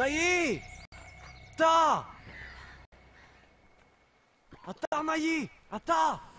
Naï Ta Ata Naï Ata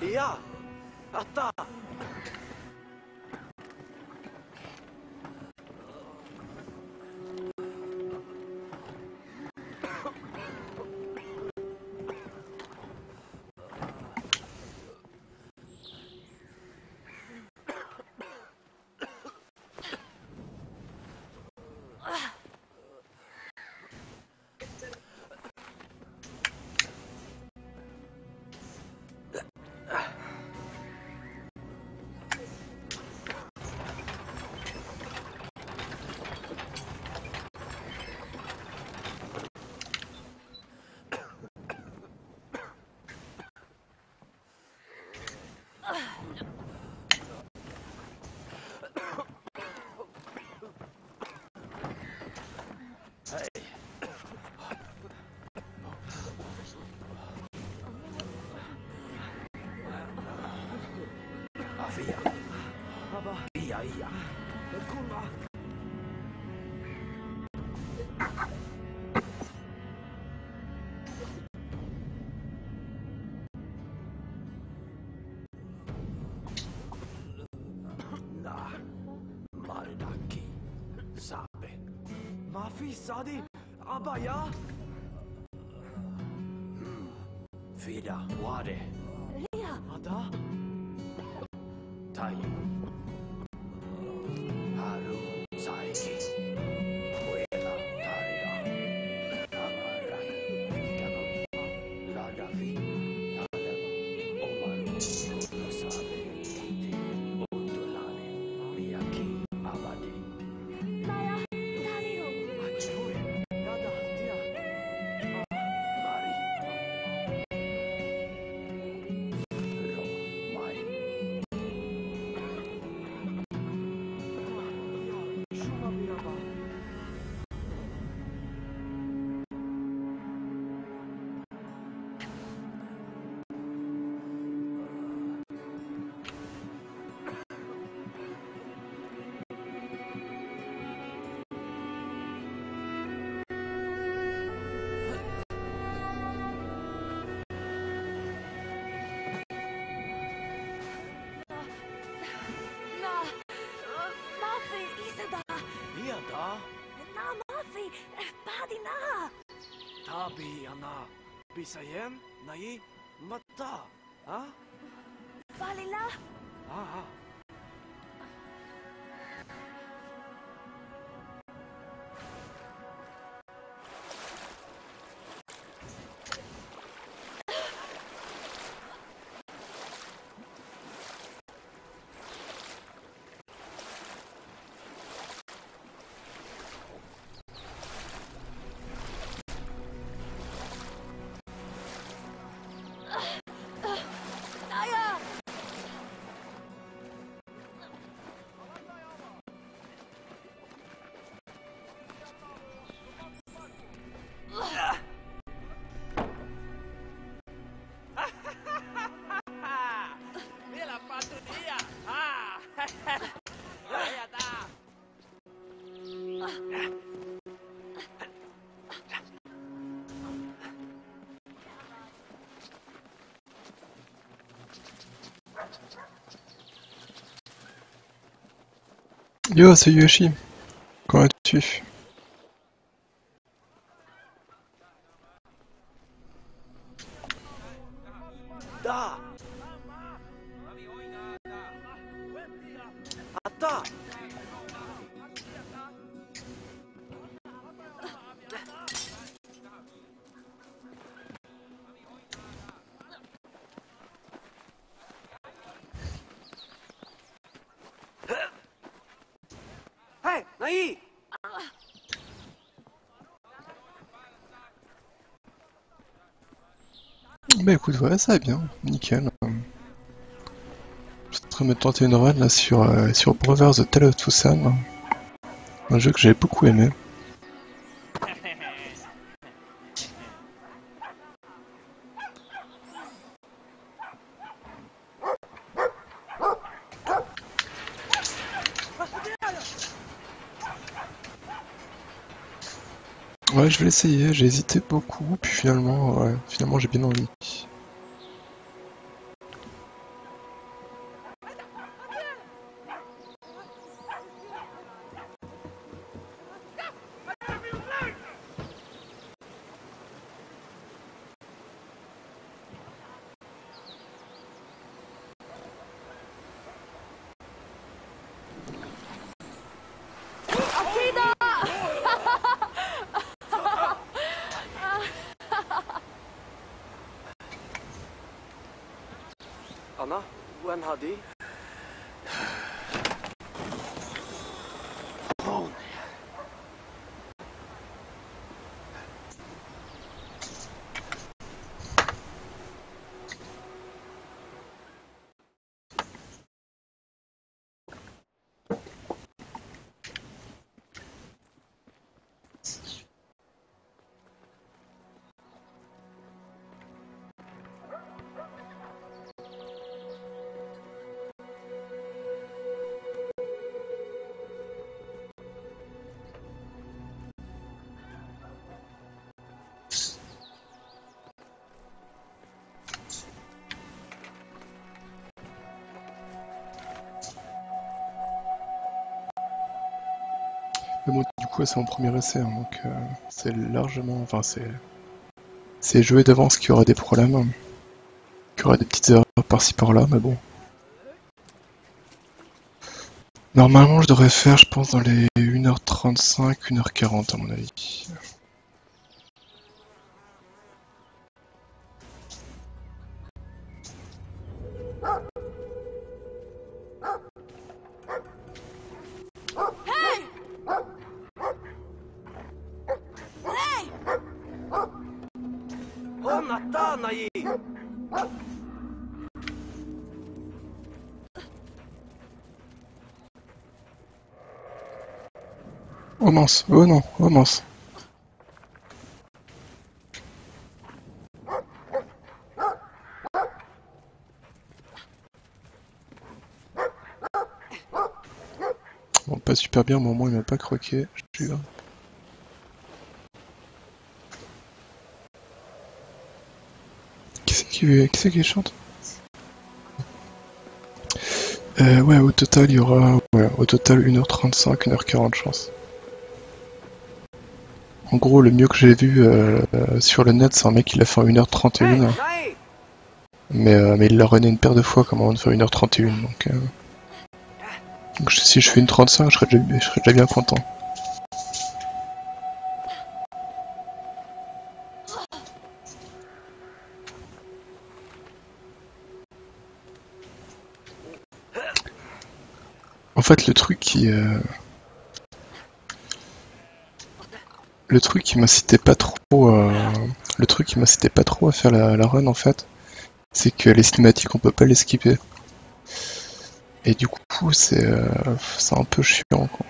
李亚，啊大。Baba ya? Fida, oare? Sabi ana, Bisayem, nai, mata, ha? Falila! Ah, ah. Yo, c'est Yoshi. Comment vas-tu? Ouais, ça va bien, nickel. Je suis en train de me tenter une run là sur, euh, sur Brothers The Tale of Tucson. Un jeu que j'ai beaucoup aimé. Ouais, je vais l'essayer, j'ai hésité beaucoup, puis finalement, ouais, finalement j'ai bien envie. C'est mon premier essai, hein, donc euh, c'est largement. Enfin, c'est. C'est joué d'avance qu'il y aura des problèmes, hein. qu'il y aura des petites erreurs par-ci par-là, mais bon. Normalement, je devrais faire, je pense, dans les 1h35, 1h40 à mon avis. Mince, oh non, mince. Bon, pas super bien, mais au moins il m'a pas croqué, je jure. Qui c'est qui, qui chante? Euh, Ouais, au total, il y aura ouais, au total 1h35, 1h40, je pense. En gros, le mieux que j'ai vu euh, euh, sur le net, c'est un mec qui l'a fait en 1h31. ない Mais, euh, mais il l'a runné une paire de fois comme avant de faire 1h31. Donc, euh, donc si je fais une 35, je serais déjà, je serais déjà bien content. En fait, le truc qui. euh, Le truc qui m'incitait pas trop. euh, Le truc qui m'incitait pas trop à faire la, la run, en fait, c'est que les cinématiques, on peut pas les skipper. Et du coup, c'est euh, c'est un peu chiant, quoi.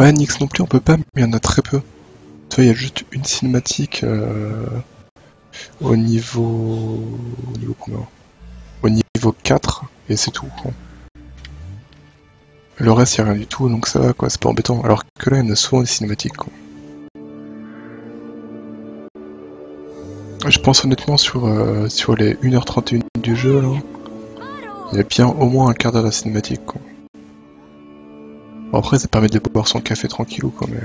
Ouais, Nix non plus, on peut pas, mais il y en a très peu. Tu vois, il y a juste une cinématique euh, au niveau. Au niveau Au niveau 4, et c'est tout. Le reste, il a rien du tout, donc ça va, quoi, c'est pas embêtant. Alors que là, il y en a souvent des cinématiques. Je pense honnêtement sur, euh, sur les 1h31 du jeu, là, il y a bien au moins un quart d'heure de cinématique, quoi. Après, ça permet de boire son café tranquillou, quoi, mais...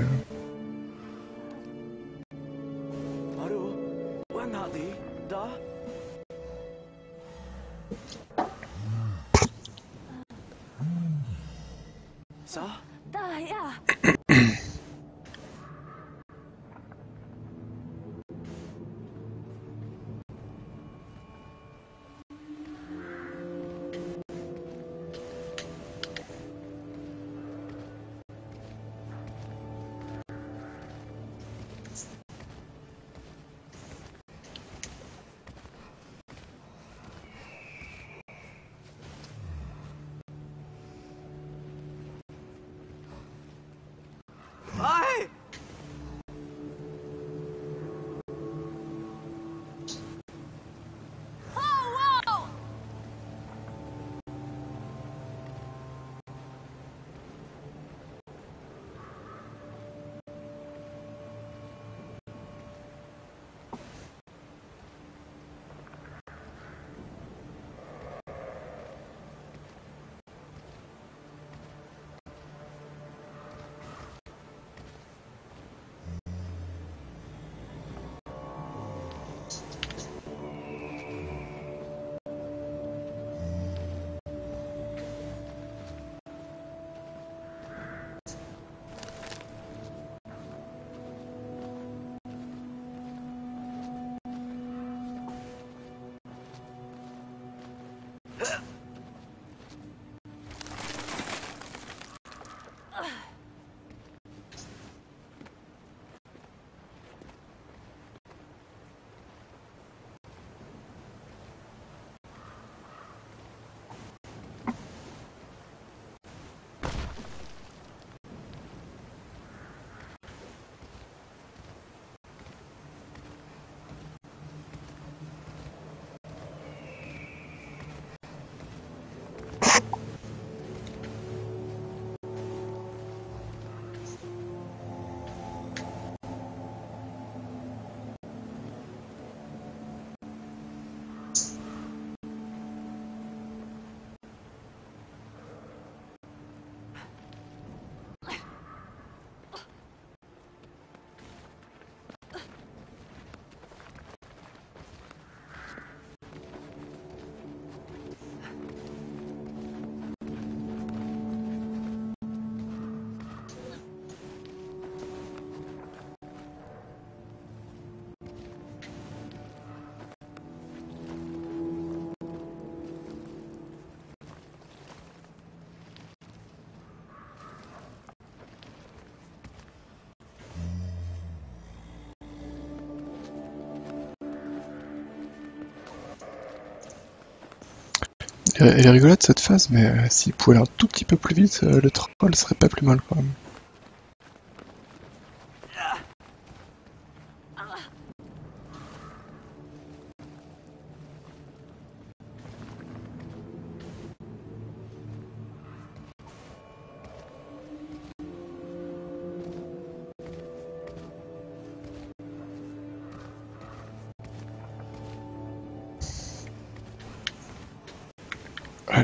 Elle est rigolote cette phase, mais euh, s'il pouvait aller un tout petit peu plus vite, euh, le troll serait pas plus mal quand même.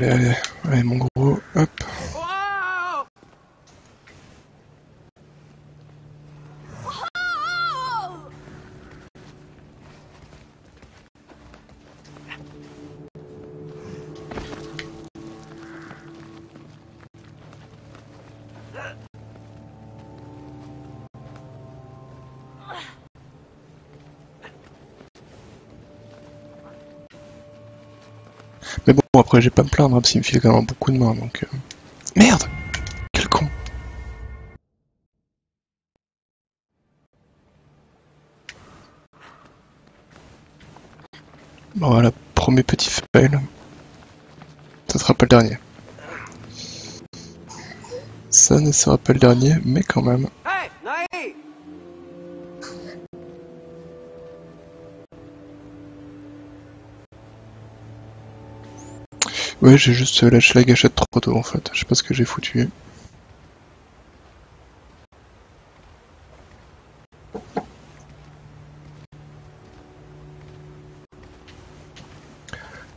Allez, allez, allez mon gros, J'ai pas me plaindre, hein, parce qu'il me file quand même beaucoup de main, donc... euh. Merde Quel con Bon, voilà, premier petit fail. Ça sera pas le dernier. Ça ne sera pas le dernier, mais quand même. Ouais, j'ai juste lâché la gâchette trop tôt en fait. Je sais pas ce que j'ai foutu.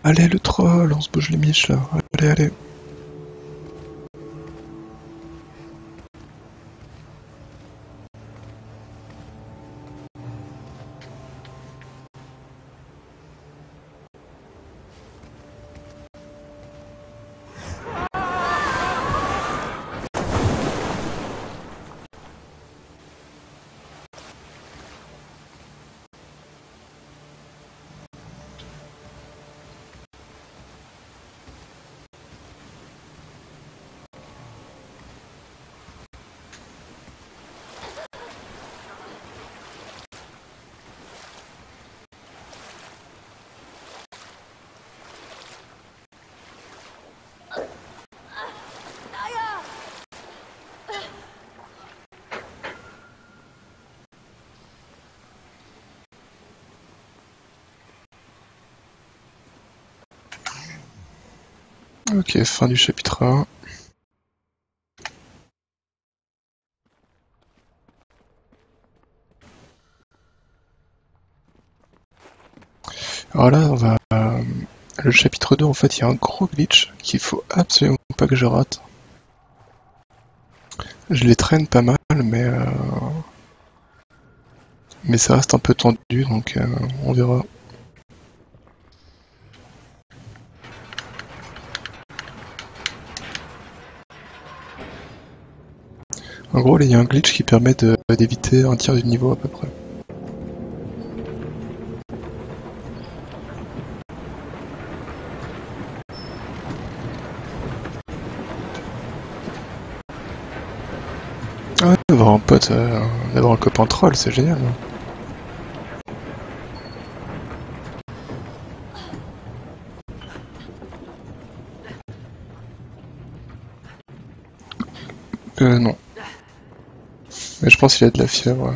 Allez le troll, on se bouge les miches là. Allez, allez. Ok, fin du chapitre 1. Alors là, on va... euh, Le chapitre 2, en fait, il y a un gros glitch qu'il faut absolument pas que je rate. Je les traîne pas mal, mais... euh, Mais ça reste un peu tendu, donc euh, on verra. En gros, il y a un glitch qui permet d'éviter un tiers du niveau à peu près. Ah, d'avoir un pote, euh, d'avoir un copain troll, c'est génial. hein. Je pense qu'il a de la fièvre.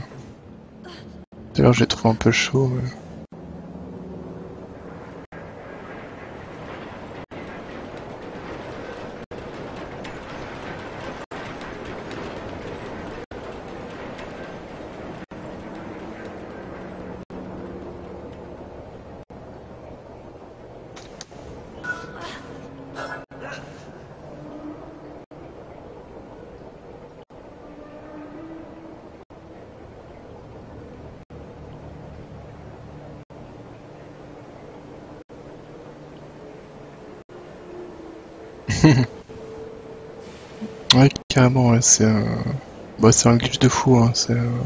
D'ailleurs, j'ai trouvé un peu chaud Ouais, carrément, ouais, c'est un... Bah, un glitch de fou, hein, c'est... euh,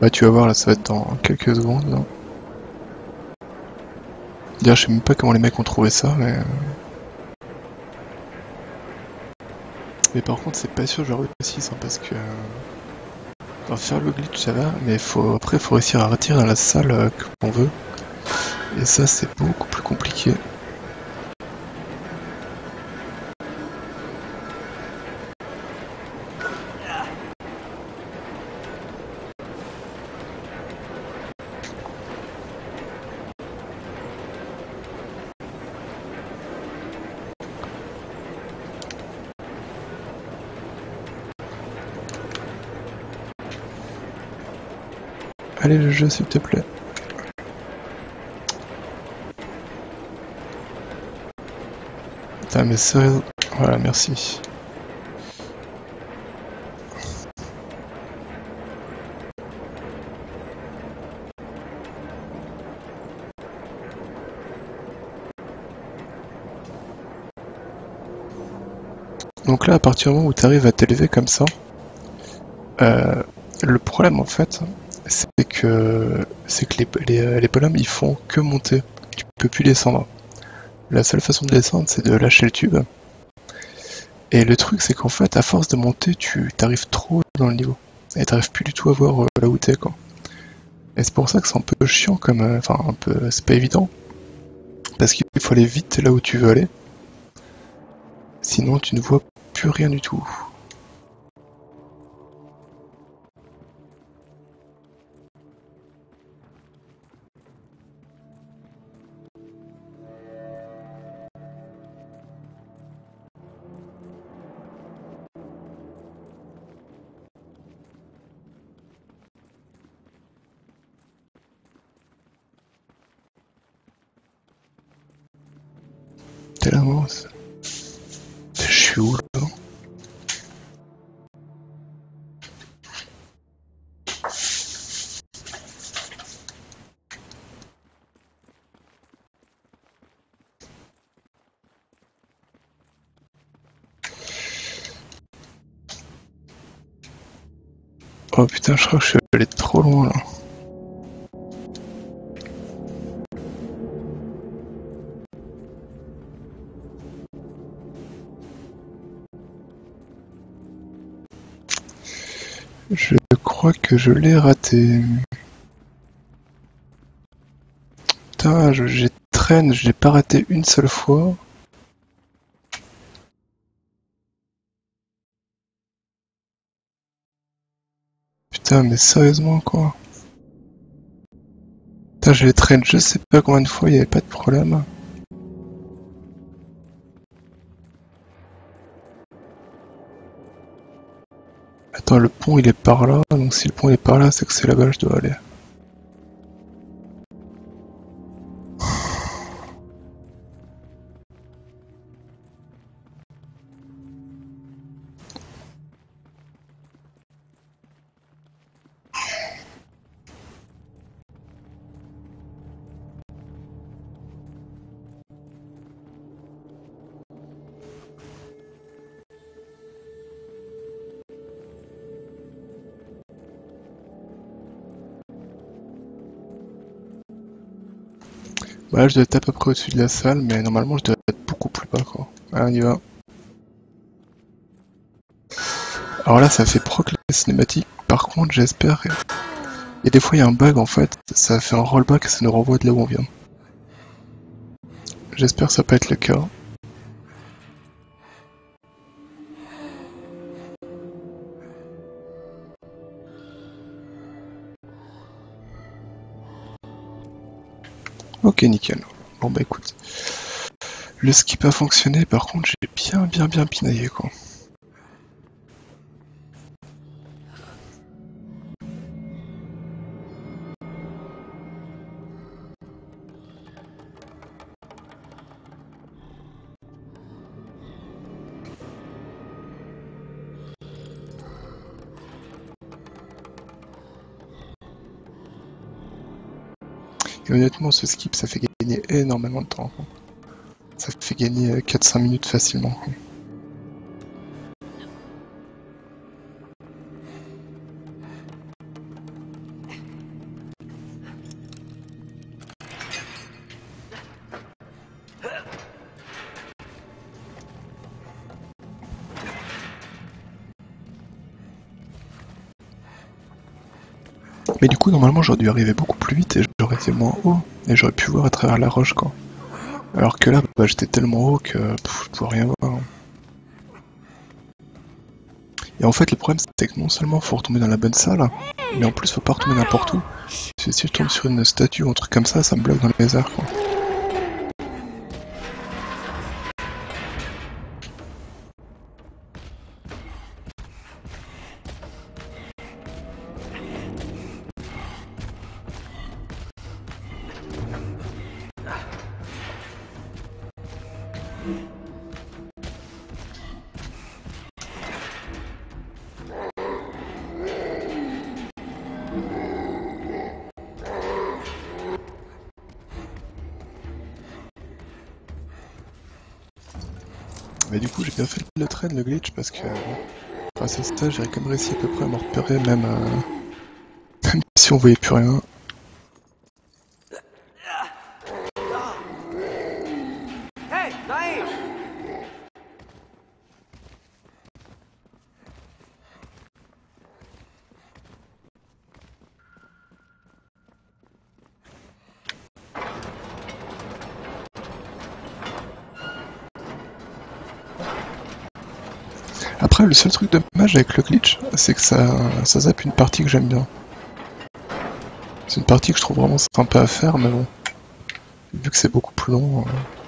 Bah, tu vas voir, là, ça va être dans quelques secondes, là. D'ailleurs, je sais même pas comment les mecs ont trouvé ça, mais... euh, Mais par contre, c'est pas sûr que je réussisse, hein, parce que... Faire le glitch, ça va, mais faut... après, faut réussir à retirer dans la salle euh, qu'on veut. Et ça, c'est beaucoup plus compliqué. S'il te plaît. Putain, mais sérieux... Voilà, merci. Donc là, à partir du moment où tu arrives à t'élever comme ça, euh, le problème en fait, c'est que les, les, euh, ils font que monter. Tu peux plus descendre. La seule façon de descendre, c'est de lâcher le tube. Et le truc, c'est qu'en fait, à force de monter, tu t'arrives trop dans le niveau. Et t'arrives plus du tout à voir euh, là où t'es, quoi. Et c'est pour ça que c'est un peu chiant comme... euh, Enfin, un peu... C'est pas évident. Parce qu'il faut aller vite là où tu veux aller. Sinon, tu ne vois plus rien du tout. Telle avance. Je suis où là Oh putain, je crois que je suis crois que je l'ai raté. Putain, je, j'ai traîne, je l'ai pas raté une seule fois. Putain, mais sérieusement quoi. Putain, je les traîne je sais pas combien de fois, il avait pas de problème. Pont il est par là, donc si le pont est par là, c'est que c'est là-bas que je dois aller. Voilà, je dois être à peu près au-dessus de la salle, mais normalement je dois être beaucoup plus bas quoi. Allez, on y va. Alors là, ça fait proc les cinématiques. Par contre, j'espère. Et des fois, il y a un bug en fait. Ça fait un rollback et ça nous renvoie de là où on vient. J'espère que ça peut être le cas. Ok, nickel. Bon bah écoute. Le skip a fonctionné, par contre j'ai bien bien bien pinaillé quoi. Honnêtement, ce skip, ça fait gagner énormément de temps. Ça fait gagner euh, 4-5 minutes facilement. Mais du coup, normalement, j'aurais dû arriver beaucoup plus vite et moins haut. Et j'aurais pu voir à travers la roche, quoi. Alors que là, bah, j'étais tellement haut que je pouvais rien voir. Et en fait, le problème, c'est que non seulement faut retomber dans la bonne salle, mais en plus, faut pas retomber n'importe où. Si je tombe sur une statue ou un truc comme ça, ça me bloque dans les airs, quoi. Parce que grâce à ça, quand même réussi à peu près à me repérer, même, euh, même si on voyait plus rien. Le seul truc dommage avec le glitch, c'est que ça, ça zappe une partie que j'aime bien. C'est une partie que je trouve vraiment sympa à faire, mais bon. Vu que c'est beaucoup plus long. euh,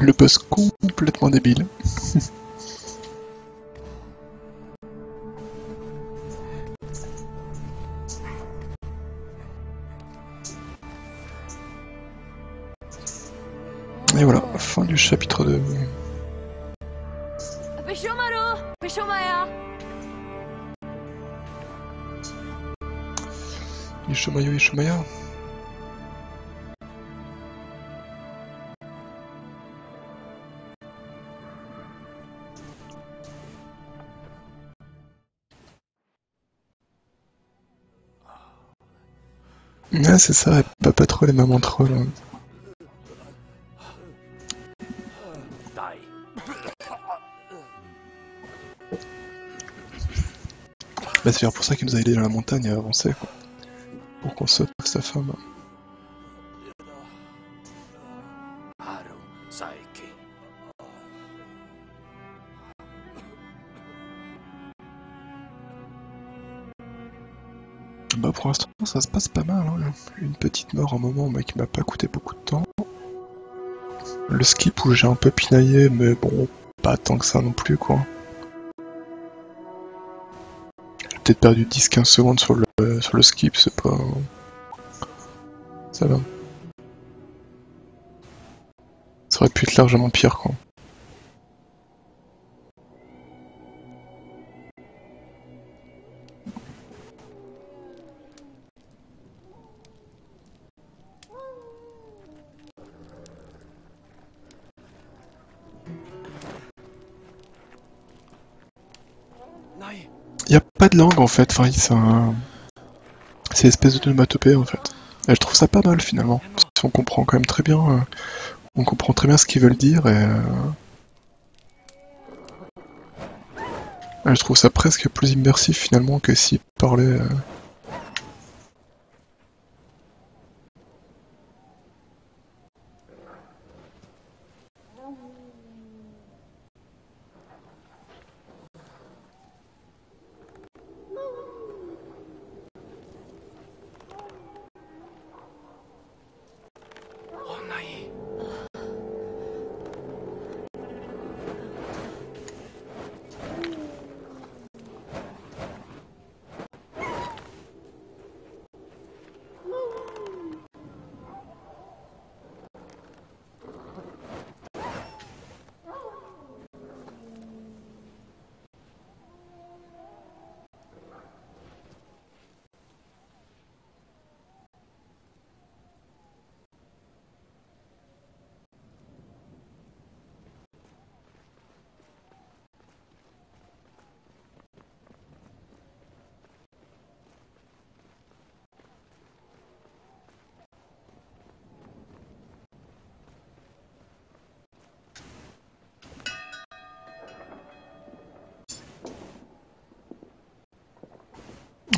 Le boss complètement débile. Et voilà, fin du chapitre 2. Bishomaru! Bishomaya! Ishomayo Ishomaya. C'est ça, pas, pas trop les eux là. Dai. Bah, c'est pour ça qu'il nous a aidé dans la montagne à avancer quoi. Pour qu'on sauve sa femme. Bah pour l'instant ça se passe pas mal, hein. une petite mort un moment mais qui m'a pas coûté beaucoup de temps. Le skip où j'ai un peu pinaillé mais bon, pas tant que ça non plus quoi. J'ai peut-être perdu 10-15 secondes sur le, sur le skip, c'est pas... Ça va. Ça aurait pu être largement pire quoi. Langue en fait, enfin c'est un... C'est espèce d'onomatopée en fait. Je trouve ça pas mal finalement. Parce qu'on comprend quand même très bien... euh, On comprend très bien ce qu'ils veulent dire et... euh, je trouve ça presque plus immersif finalement que s'ils parlaient... euh,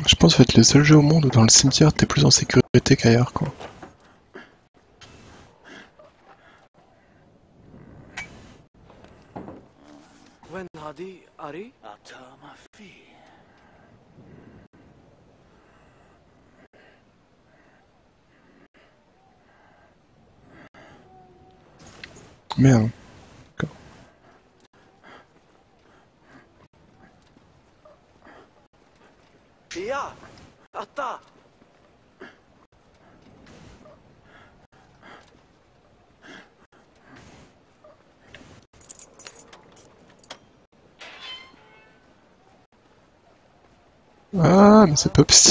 Je pense que vous êtes le seul jeu au monde où dans le cimetière t'es plus en sécurité qu'ailleurs quoi. Merde. C'est pas possible.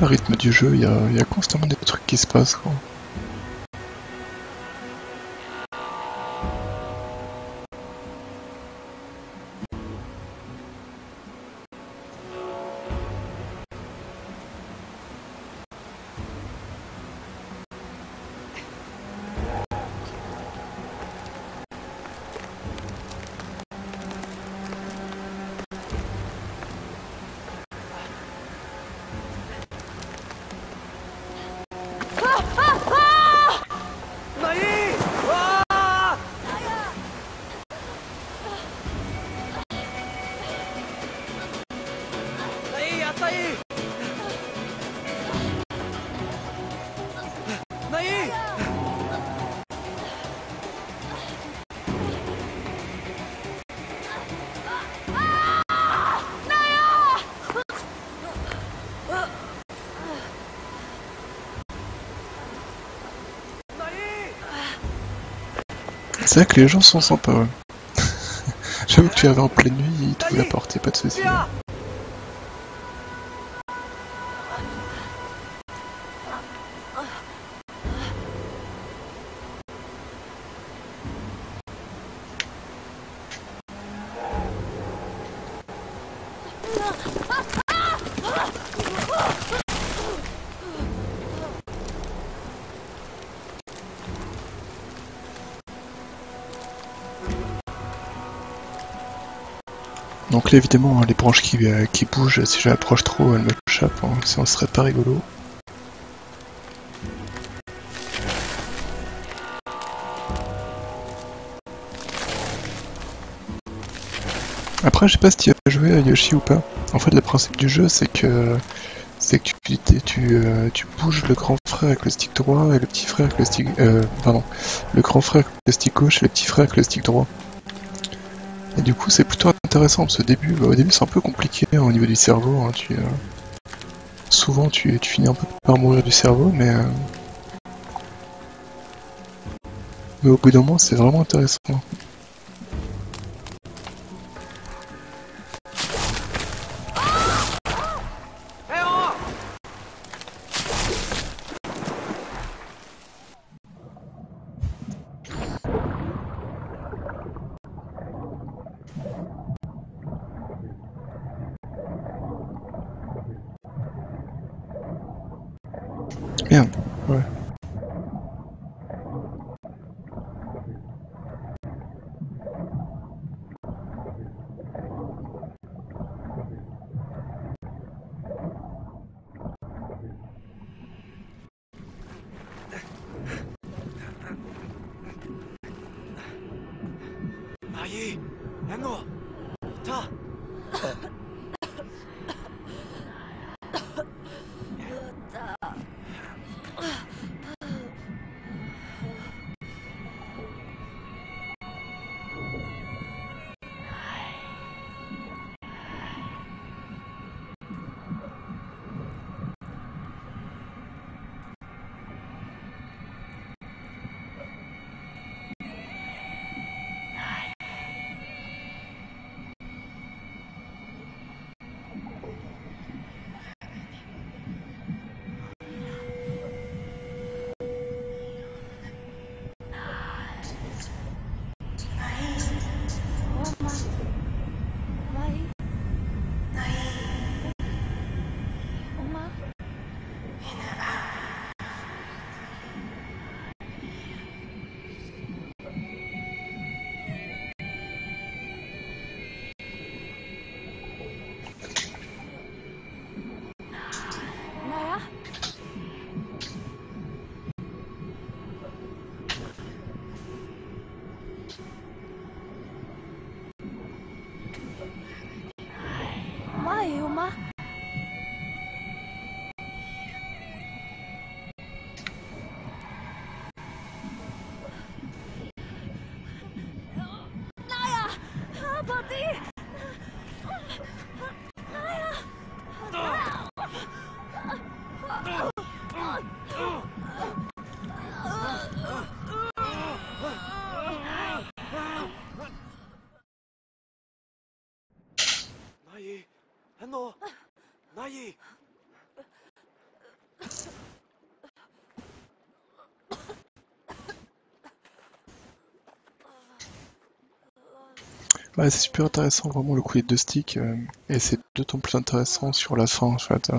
Le rythme du jeu, il y a, constamment des trucs qui se passent. C'est vrai que les gens sont sympas. J'avoue que tu avais en pleine nuit, ils t'ouvrent la porte, pas de soucis. Évidemment hein, les branches qui, euh, qui bougent, si j'approche trop elles me hein, sinon ce serait pas rigolo. Après je sais pas si tu as joué à Yoshi ou pas. En fait le principe du jeu c'est que c'est que tu, tu, tu, euh, tu bouges le grand frère avec le stick droit et le petit frère avec le stick... Euh, pardon. Le grand frère avec le stick gauche et le petit frère avec le stick droit. Et du coup, c'est plutôt intéressant parce que au début, bah, au début, c'est un peu compliqué hein, au niveau du cerveau. hein, tu, euh, souvent, tu, tu finis un peu par mourir du cerveau, mais euh, mais au bout d'un moment, c'est vraiment intéressant. Ouais, c'est super intéressant, vraiment le coup des deux sticks, euh, et c'est d'autant plus intéressant sur la fin en fait. euh.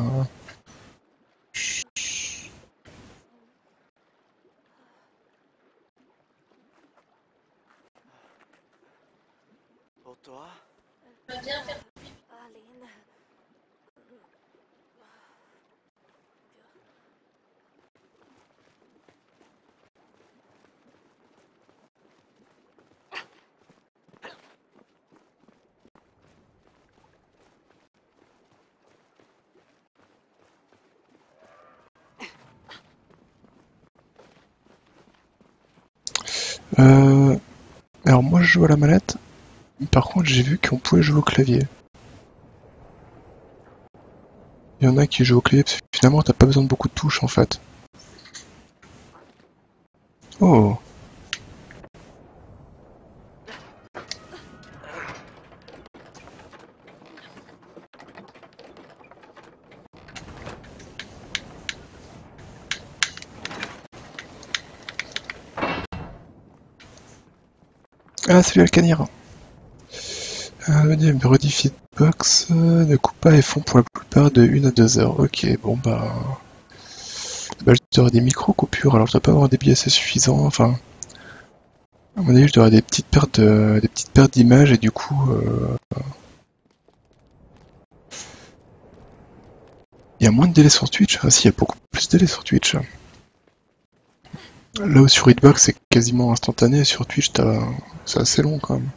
La manette, par contre j'ai vu qu'on pouvait jouer au clavier. Il y en a qui jouent au clavier parce que finalement t'as pas besoin de beaucoup de touches en fait. Oh salut Alcanir euh, Brody Box euh, ne coupent pas et font pour la plupart de 1 à 2 heures. Ok, bon bah... Bah je dois des micro-coupures, alors je dois pas avoir des billets assez suffisants, enfin... À mon avis je dois avoir des petites pertes de- des petites pertes et du coup... euh, Il y a moins de délai sur Twitch Ah si, il y a beaucoup plus de délai sur Twitch. Là où sur Hitbox c'est quasiment instantané, sur Twitch c'est assez long quand même.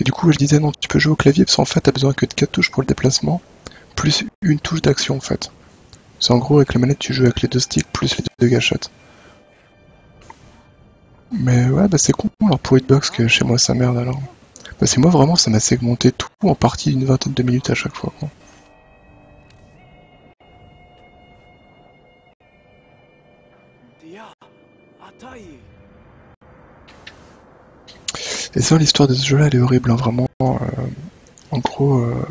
Et du coup, je disais non, tu peux jouer au clavier parce qu'en fait, t'as besoin que de 4 touches pour le déplacement, plus une touche d'action en fait. C'est en gros avec la manette, tu joues avec les deux sticks plus les deux gâchettes. Mais ouais, bah c'est con alors pour Hitbox que chez moi ça merde alors. Bah c'est moi vraiment, ça m'a segmenté tout en partie d'une vingtaine de minutes à chaque fois. Et ça, l'histoire de ce jeu-là, elle est horrible, hein, vraiment. euh, en gros, euh,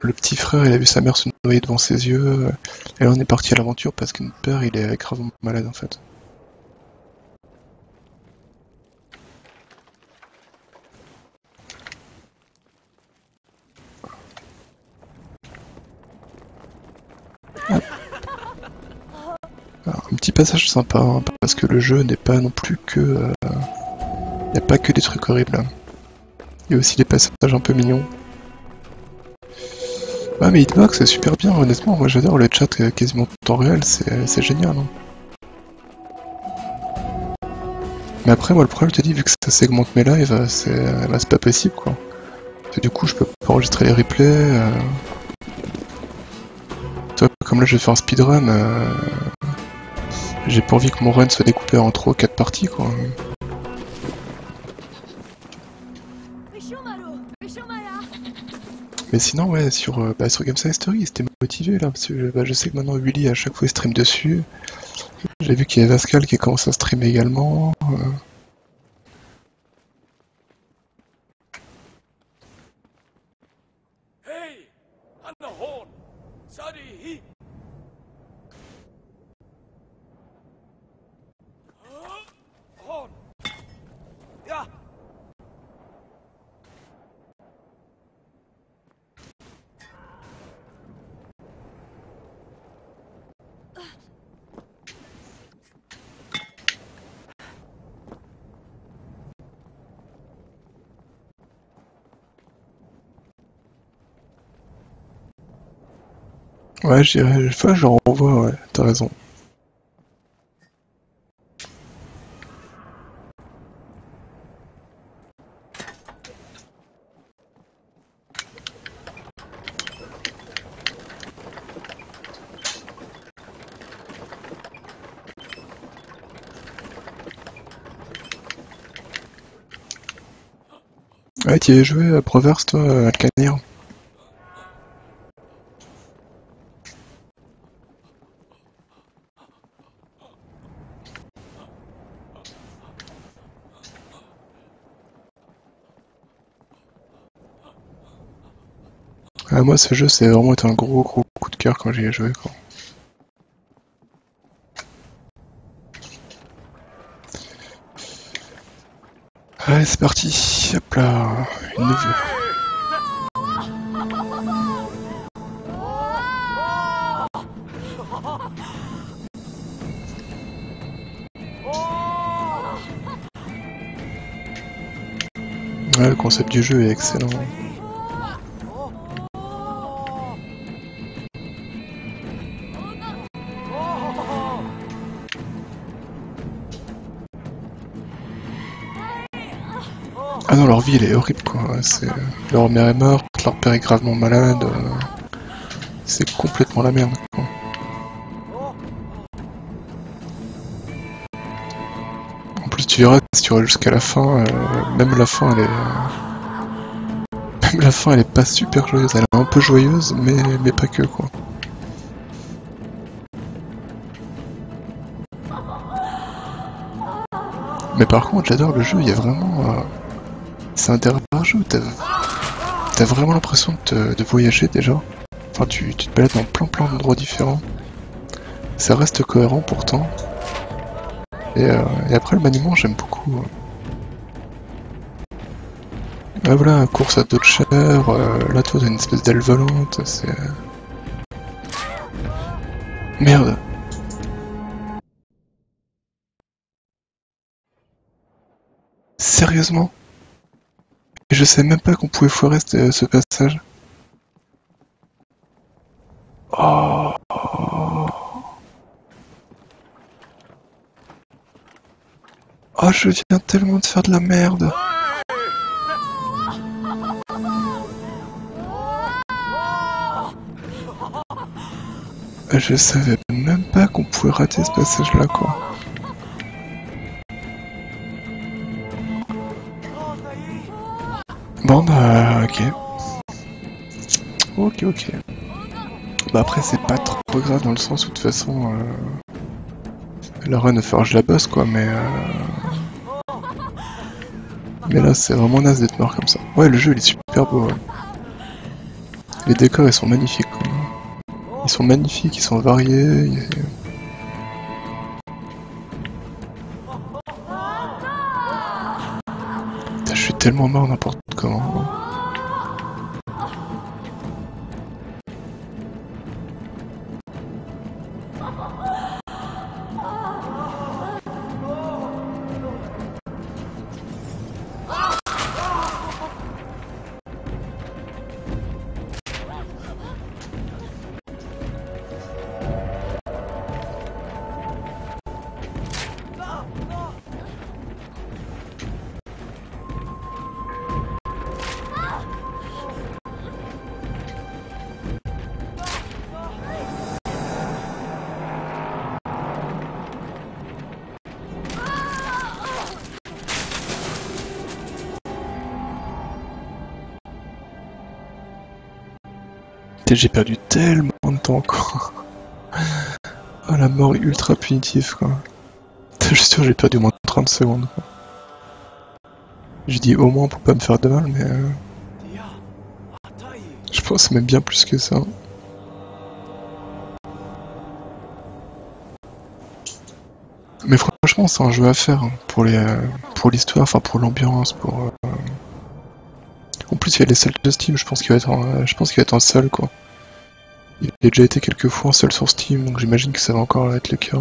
le petit frère, il a vu sa mère se noyer devant ses yeux, et là on est parti à l'aventure parce que notre père, il est gravement malade en fait. Alors, un petit passage sympa, hein, parce que le jeu n'est pas non plus que... euh, il n'y a pas que des trucs horribles. Il y a aussi des passages un peu mignons. Ouais mais Hitbox c'est super bien honnêtement, moi j'adore le chat euh, quasiment en temps réel, c'est c'est génial. hein. Mais après moi le problème je te dis vu que ça segmente mes lives, euh, c'est euh, bah, c'est pas possible quoi. Du coup je peux pas enregistrer les replays. euh. Vois, comme là je vais faire un speedrun, euh, j'ai pas envie que mon run soit découpé en 3 ou 4 parties quoi. Mais sinon, ouais, sur, euh, bah, sur Story, c'était motivé là, parce que bah, je sais que maintenant Willy à chaque fois il stream dessus. J'ai vu qu'il y a Pascal qui commence à streamer également. euh. Ouais, je dirais, une je renvoie, ouais, t'as raison. Ouais, t'y es joué à Proverse, toi, à Ah, moi, ce jeu, c'est vraiment été un gros, gros coup de cœur quand j'y ai joué, quoi. Allez, c'est parti. Hop là. Une nouvelle. Ouais, le concept du jeu est excellent. Vie elle est horrible quoi. Leur mère est morte, leur père est gravement malade. euh, C'est complètement la merde quoi. En plus tu verras si tu vas jusqu'à la fin, euh, même la fin elle est. euh, Même la fin elle est pas super joyeuse, elle est un peu joyeuse mais, pas que quoi. Mais par contre j'adore le jeu, il y a vraiment. C'est un jeux où t'as vraiment l'impression de, voyager déjà? Enfin, tu, te balades dans plein plein d'endroits différents. Ça reste cohérent pourtant. Et, euh, après, le maniement, j'aime beaucoup. Ah voilà, course à dos de euh, là toi t'as une espèce d'aile volante, c'est... Merde Sérieusement? Et je savais même pas qu'on pouvait foirer ce, passage. Oh. Oh, je viens tellement de faire de la merde. Je savais même pas qu'on pouvait rater ce passage-là, quoi. Bon bah ok. Ok ok. Bah après c'est pas trop grave dans le sens où de toute façon euh, la reine forge la bosse quoi mais euh... Mais là c'est vraiment naze d'être mort comme ça. Ouais le jeu il est super beau. Les décors ils sont magnifiques. Ils sont magnifiques, ils sont variés. je suis tellement mort n'importe comment. J'ai perdu tellement de temps quoi. Oh la mort ultra punitive quoi. Je suis sûr j'ai perdu au moins 30 secondes quoi. J'ai dit au moins pour pas me faire de mal mais euh, je pense même bien plus que ça. Mais franchement c'est un jeu à faire hein, pour les euh, pour l'histoire, enfin pour l'ambiance, pour euh, En plus il y a les salles de Steam, je pense qu'il va être je pense qu'il va être en salle quoi. Il a déjà été quelques fois en sur Steam, donc j'imagine que ça va encore être le cas.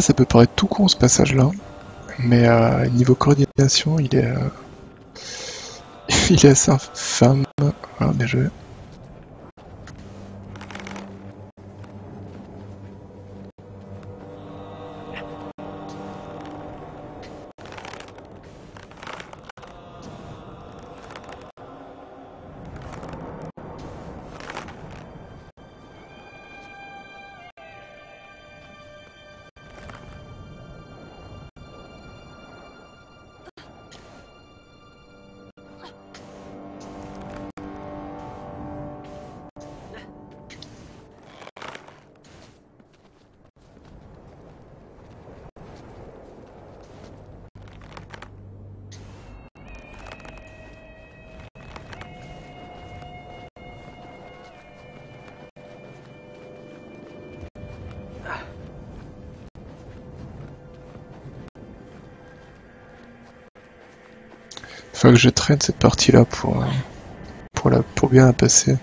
Ça, peut paraître tout con ce passage-là, mais euh, niveau coordination, il est, euh, il est assez infâme. Voilà, bien. Que je traîne cette partie-là pour, euh, pour, la, pour bien la passer.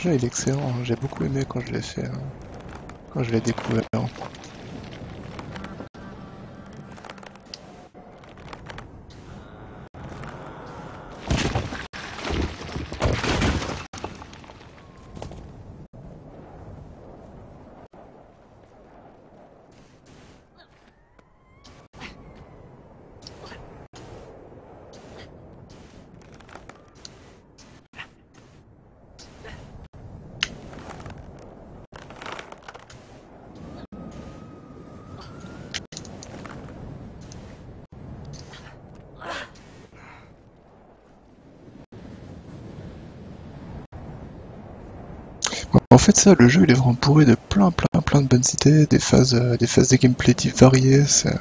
Passage-là, il est excellent. J'ai beaucoup aimé quand je l'ai fait, hein. quand je l'ai découvert. En fait, ça, le jeu, il est vraiment bourré de plein, plein, plein de bonnes idées, des phases, euh, des phases de gameplay variées. c'est,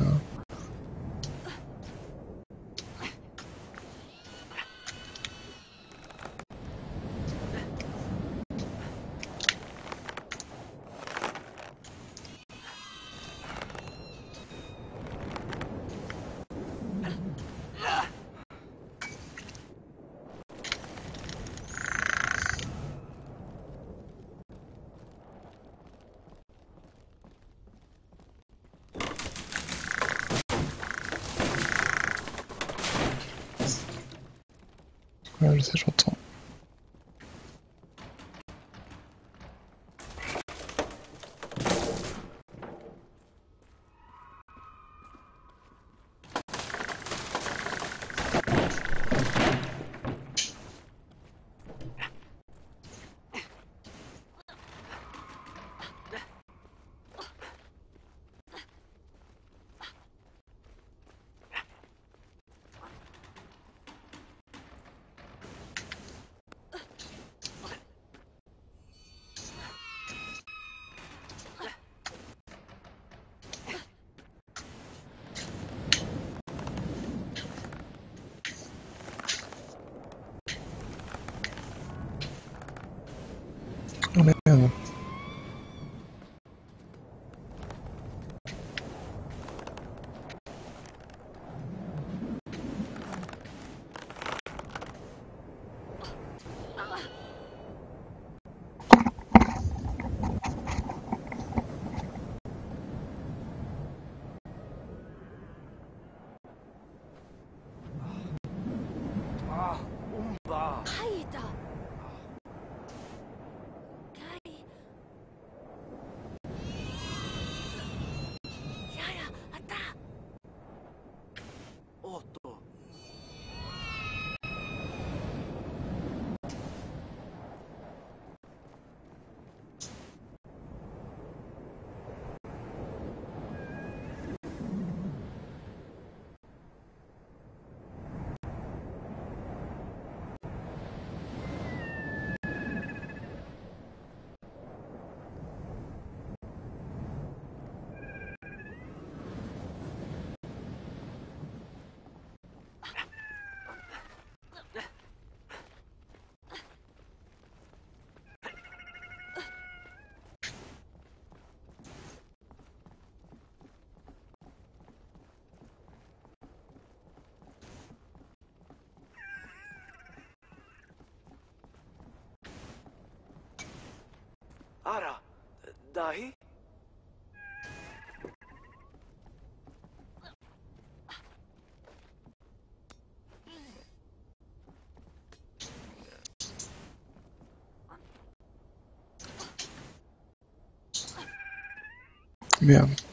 Merde.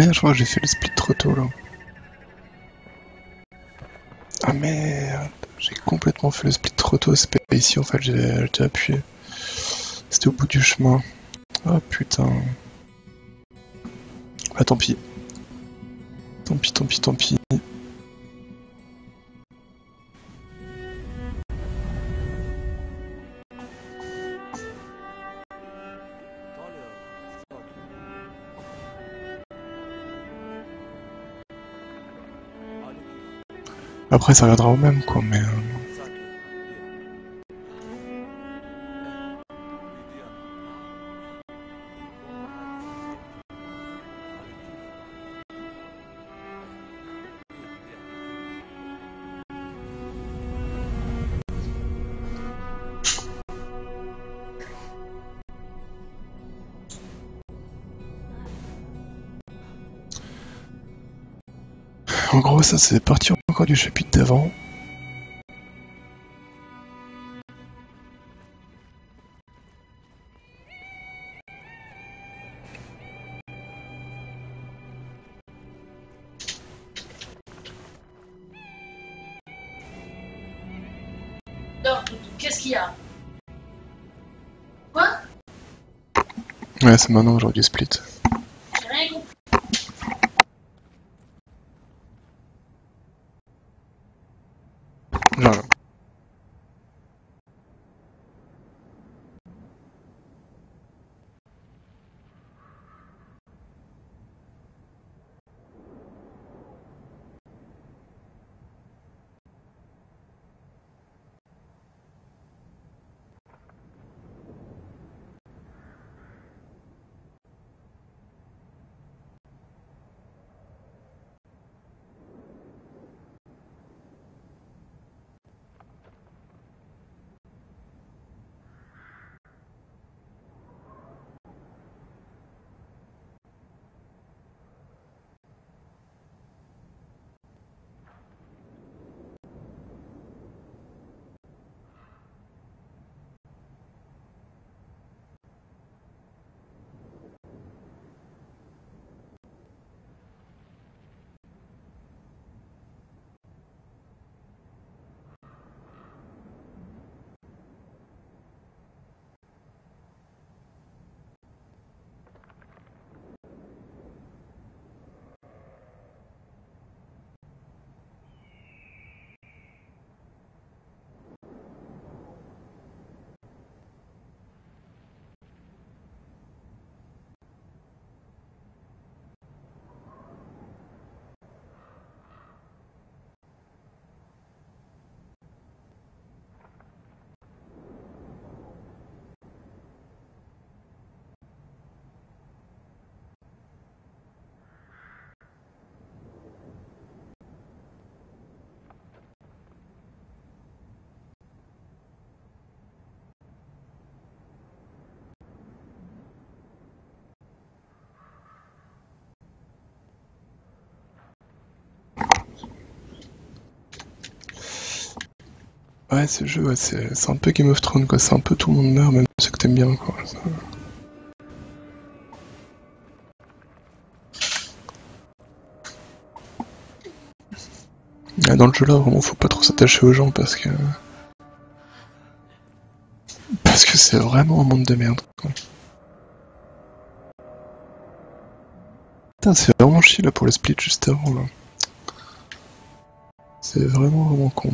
Merde, je crois que j'ai fait le split trop tôt là. Ah merde, j'ai complètement fait le split trop tôt, c'est pas ici en fait, j'ai appuyé. C'était au bout du chemin. Ah putain. Ah tant pis. Tant pis, tant pis, tant pis. Après ça reviendra au même quoi, mais... euh, En gros ça c'est parti du chapitre d'avant? Qu'est-ce qu'il y a? Quoi? Ouais c'est maintenant dû split. Ouais, ce jeu, ouais, c'est un peu Game of Thrones, quoi. C'est un peu tout le monde meurt, même ceux que t'aimes bien, quoi. Ah, Dans le jeu là, vraiment, faut pas trop s'attacher aux gens parce que. Parce que c'est vraiment un monde de merde, quoi. Putain, c'est vraiment chier là pour le split juste avant, là. C'est vraiment, vraiment con.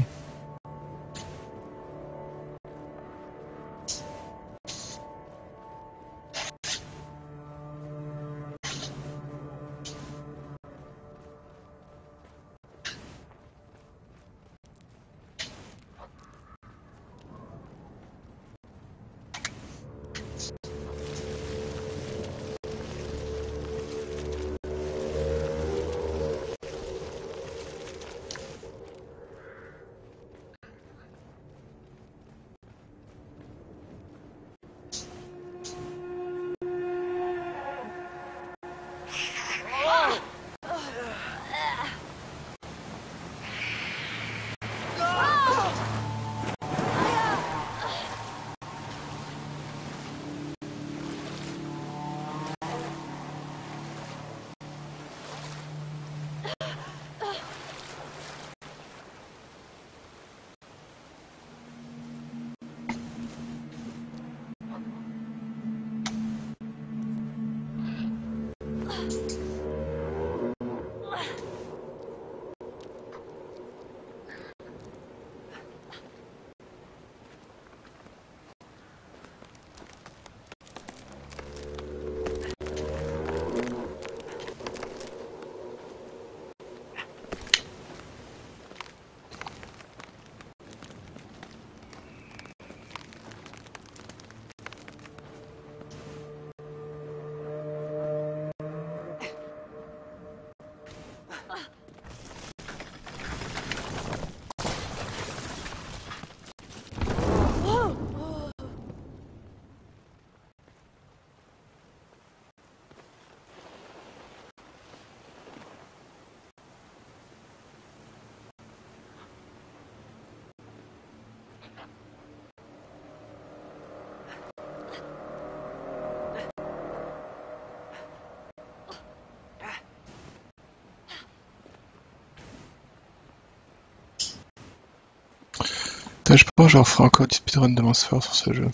Putain, je pense que je referai encore du speedrun demain soir sur ce jeu?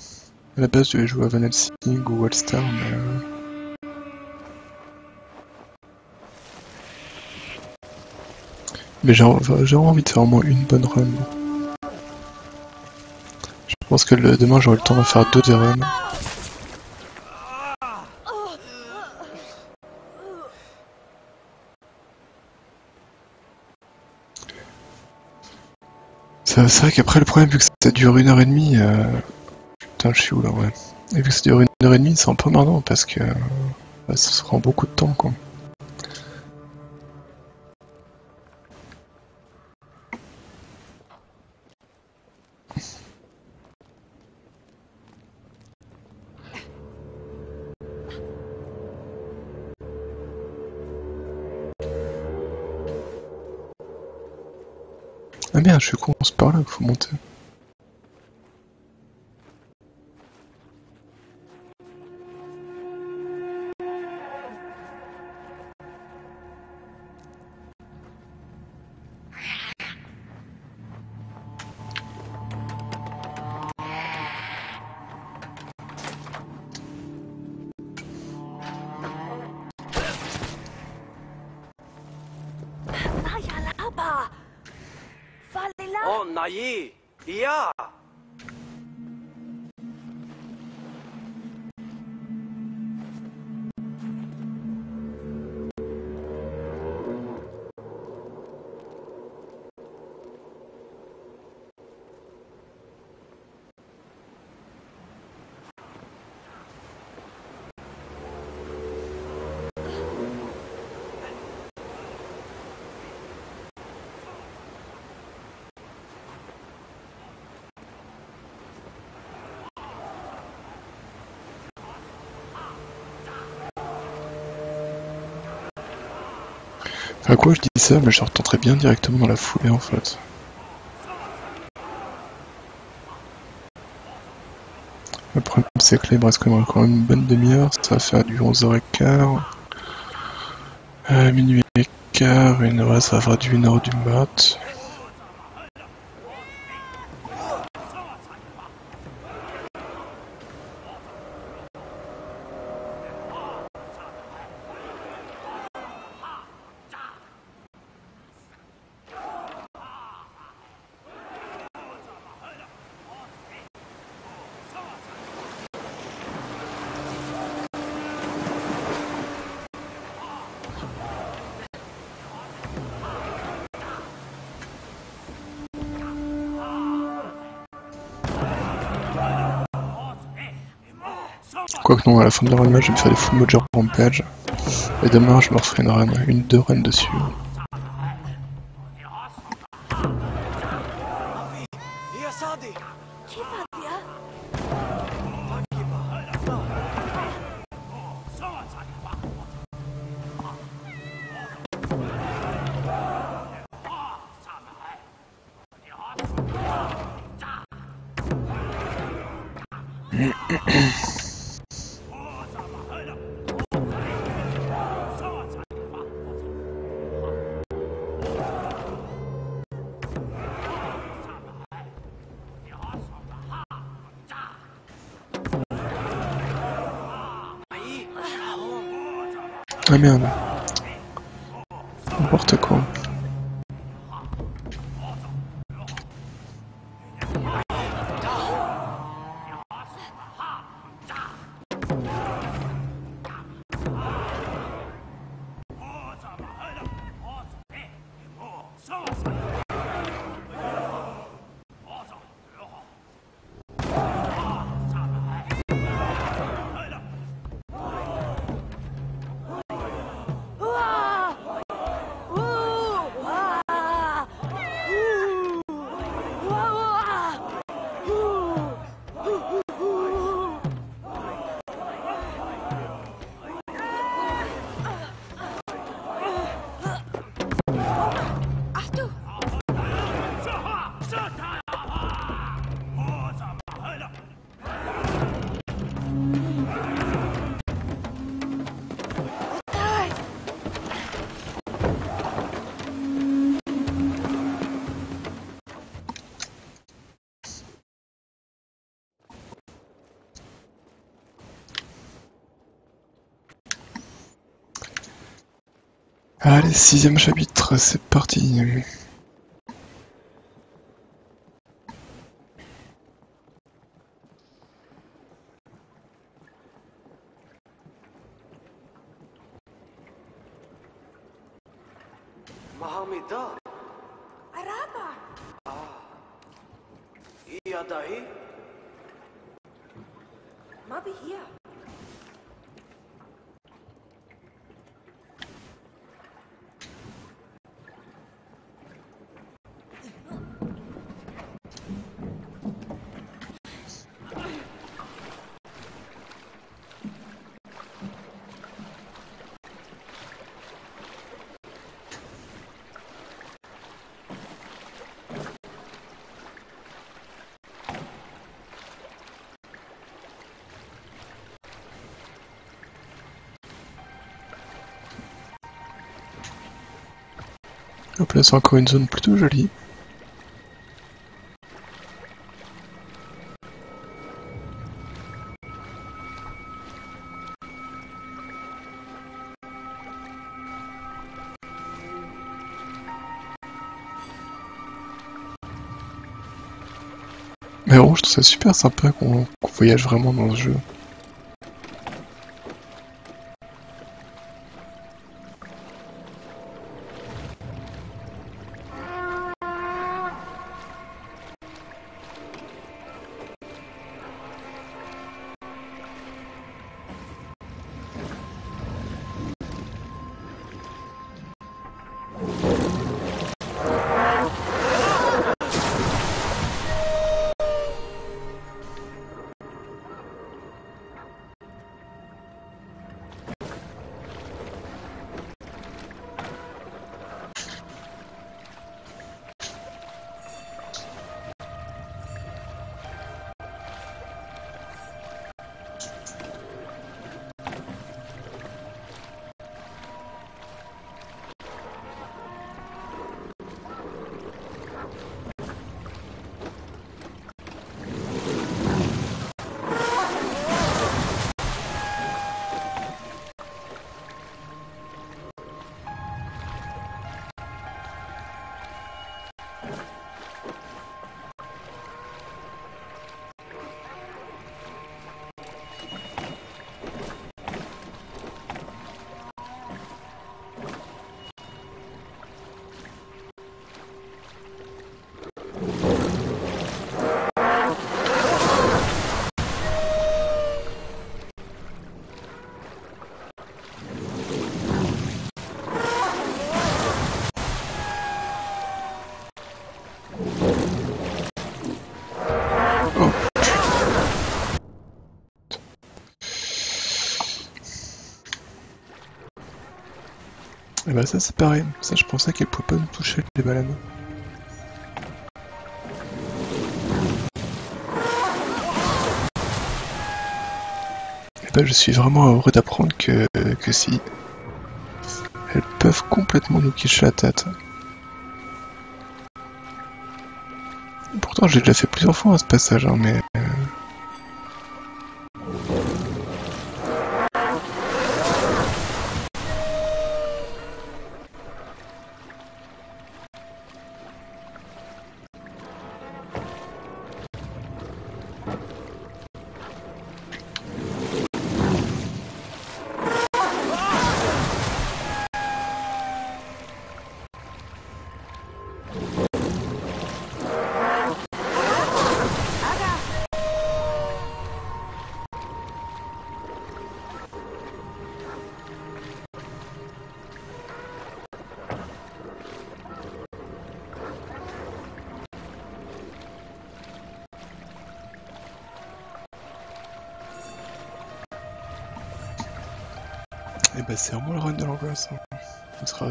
À la base, je vais jouer à Van Helsing ou Wallstar, mais... euh, Mais j'ai envie de faire au moins une bonne run. Je pense que demain j'aurai le temps de faire deux des runs. Ça- C'est vrai qu'après le problème vu que ça dure une heure et demie, euh... putain je suis où là ouais. Et vu que ça dure une heure et demie, c'est un peu merdant parce que euh, bah, ça prend beaucoup de temps quoi. Ah merde, je suis con, c'est par À quoi je dis ça, mais je retenterai bien directement dans la foulée en fait. Le problème c'est que les brasses quand même une bonne demi-heure, ça va faire du 11h15. À euh, minuit et quart, et ouais, ça va faire du 1h du mat. Non, à la fin de la run, là, je vais me faire des full mojo rampage. Et demain, je me referai une run, une deux runs dessus. Sixième chapitre, c'est parti. Mohameda. Araba. Ah. Iyadahi. Mabi here. Hop là, c'est encore une zone plutôt jolie. Mais bon, je trouve ça super sympa qu'on voyage vraiment dans ce jeu. Bah ça c'est pareil, ça je pensais qu'elle pouvait pas nous toucher les baleines. Et bah je suis vraiment heureux d'apprendre que, que si. Elles peuvent complètement nous quicher la tête. Pourtant j'ai déjà fait plusieurs fois à ce passage, hein, mais...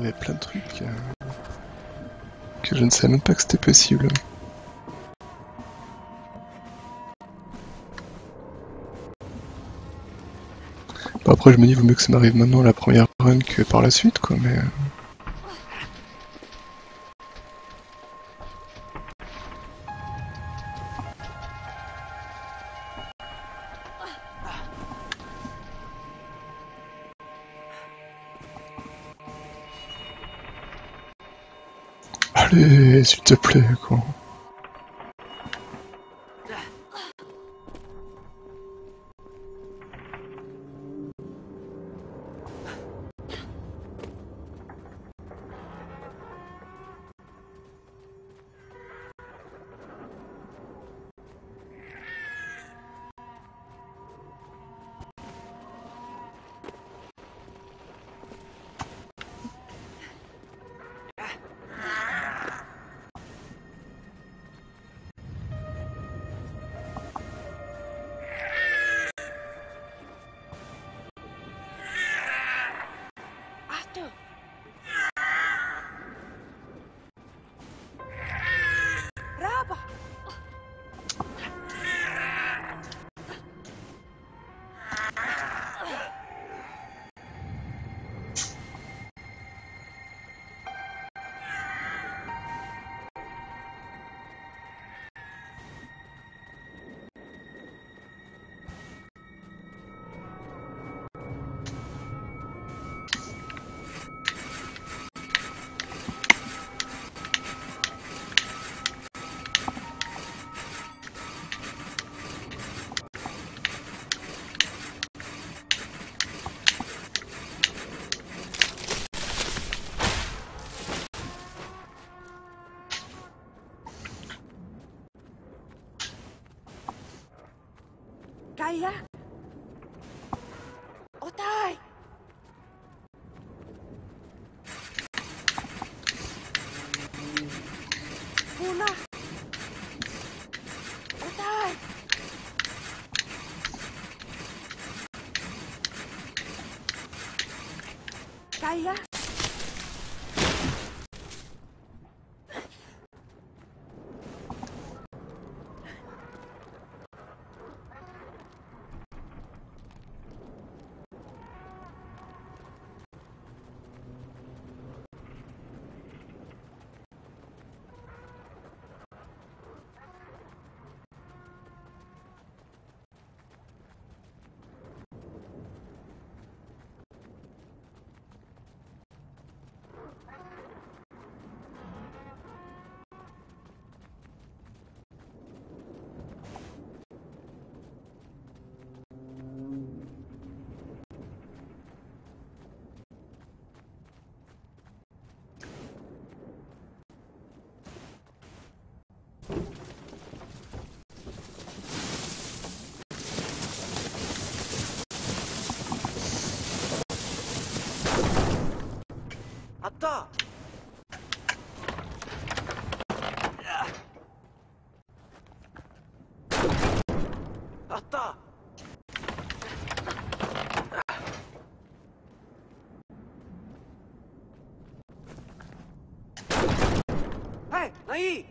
Il sera avec plein de trucs euh, que je ne savais même pas que c'était possible. Bon après je me dis vaut mieux que ça m'arrive maintenant la première run que par la suite quoi mais... 满意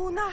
卢娜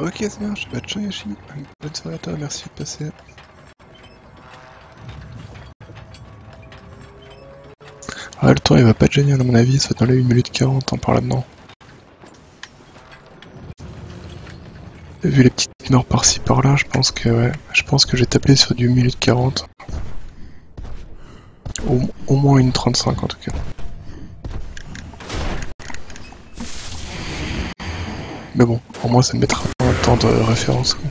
Ok, c'est bien, je vais te Yoshi. Bonne soirée merci de passer. Ah, le temps il va pas être génial à mon avis, ça va dans les 1 minute 40 en par là-dedans. Vu les petites morts par-ci par-là, je pense que ouais, je pense que j'ai tapé sur du 1 minute 40. Au, au moins une 35 en tout cas. Mais bon, au moins ça me mettra temps de référence. quoi.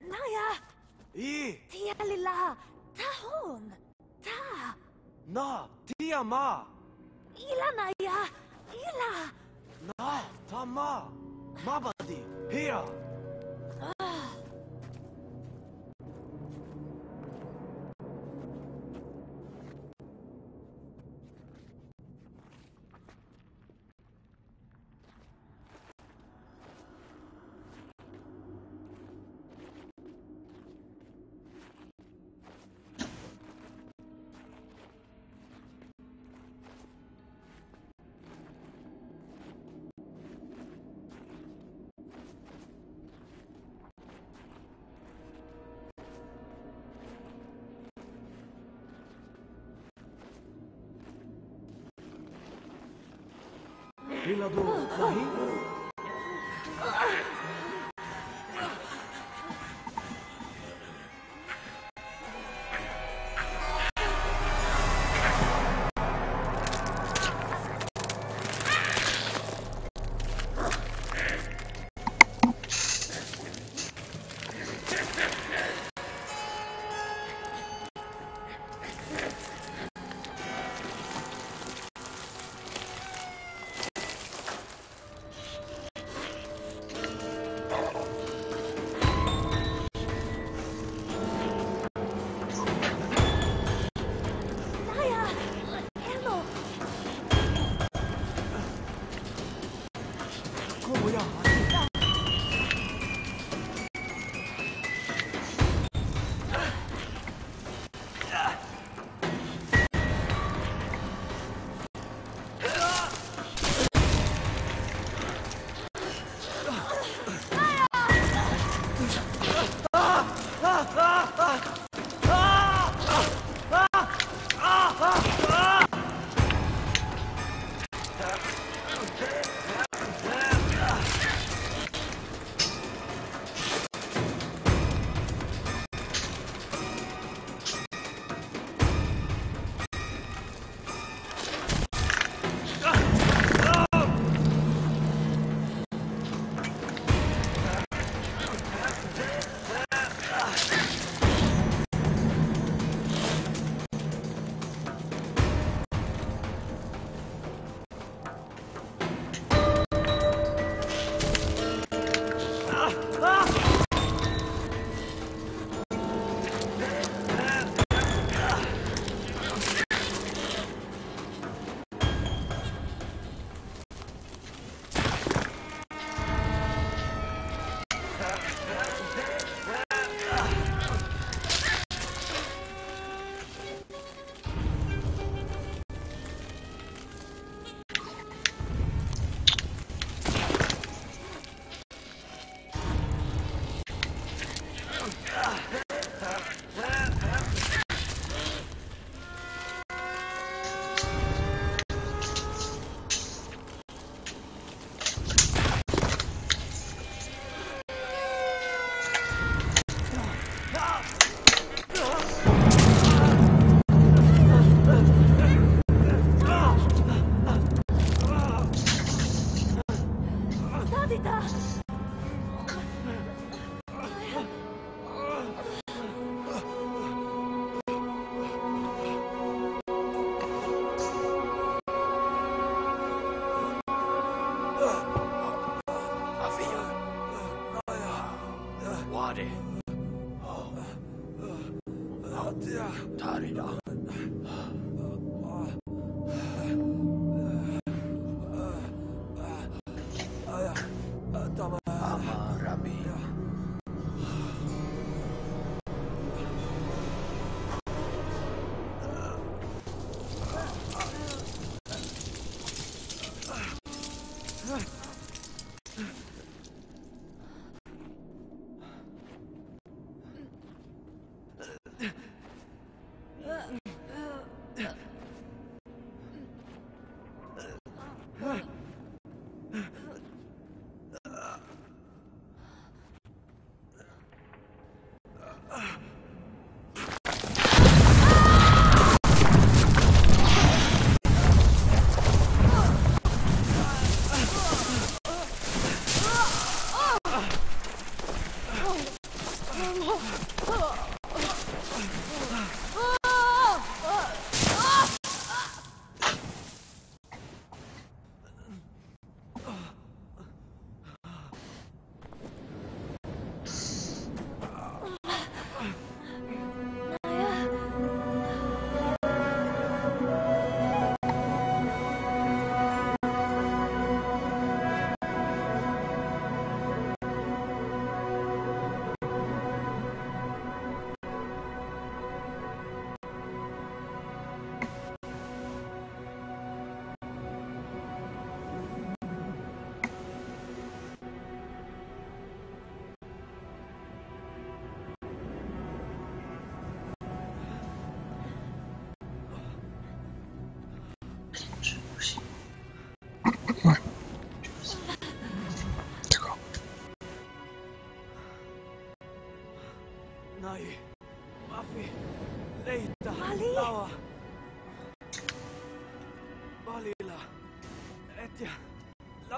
나 야. 이. 티알릴 라. 타 혼. 타. 나. 티야 마. 일라나 야. 일 라. 나. 타 마. 마바 디. 히 라.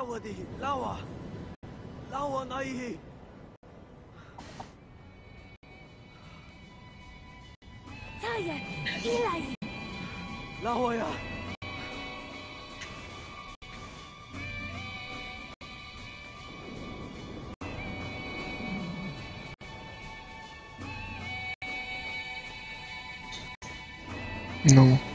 Lawadi. Lawa. Lawa naihi. Taya. Ilai. Lawa ya. Non.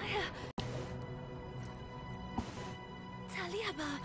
哎呀咋厉吧？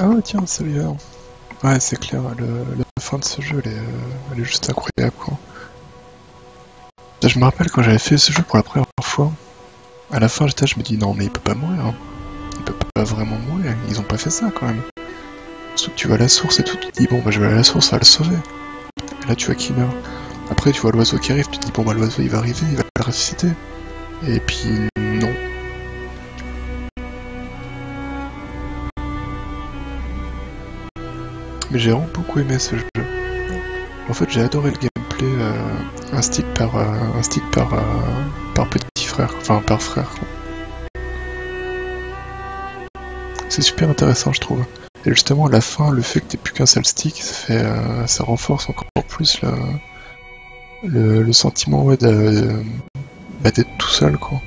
Ah ouais, tiens, celui-là. Ouais, c'est clair, le, la fin de ce jeu, elle est, euh, juste incroyable, quoi. Je me rappelle quand j'avais fait ce jeu pour la première fois, à la fin, j'étais, je me dis, non, mais il peut pas mourir. hein. Il peut pas vraiment mourir, ils ont pas fait ça, quand même. Surtout que tu vas à la source et tout, tu te dis, bon, bah, je vais à la source, ça va le sauver. Et là, tu vois qu'il meurt. Après, tu vois l'oiseau qui arrive, tu te dis, bon, bah, l'oiseau, il va arriver, il va le ressusciter. Et puis, Mais j'ai vraiment beaucoup aimé ce jeu. En fait, j'ai adoré le gameplay, euh, un stick par euh, un stick par euh, par petit frère, enfin par frère. C'est super intéressant, je trouve. Et justement, à la fin, le fait que t'aies plus qu'un seul stick, ça fait, ça renforce encore plus le le, sentiment bah, d'être tout seul, quoi.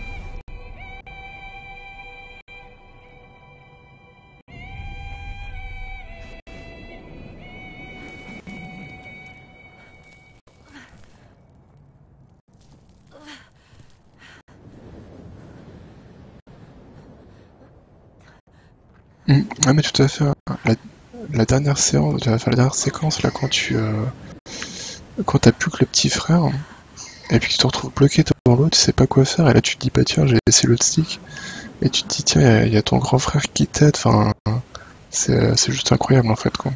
Tout à fait. La, la dernière séance, la dernière séquence là quand tu euh, quand t'as plus que le petit frère et puis tu te retrouves bloqué devant l'autre, tu sais pas quoi faire et là tu te dis bah tiens j'ai laissé l'autre stick et tu te dis tiens il y a- ton grand frère qui t'aide. Enfin c'est juste incroyable en fait quoi.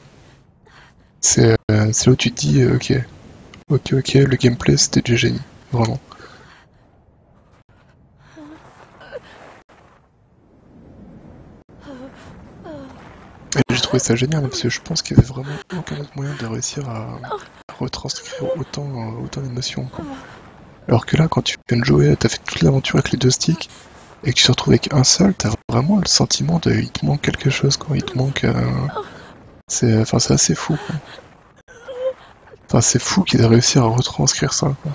C'est euh, là où tu te dis euh, ok ok ok le gameplay c'était du génie vraiment. J'ai trouvé ça génial parce que je pense qu'il y avait vraiment aucun autre moyen de réussir à retranscrire autant, euh, autant d'émotions. Alors que là, quand tu viens de jouer, t'as fait toute l'aventure avec les deux sticks et que tu te retrouves avec un seul, t'as vraiment le sentiment de il te manque quelque chose, quoi. Il te manque. euh, C'est, enfin, assez fou. Quoi. Enfin, c'est fou qu'ils aient réussi à retranscrire ça. Quoi.